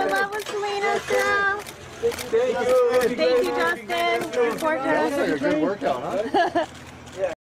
in love with Selena still. Thank you. Thank you, Justin. That good workout, huh?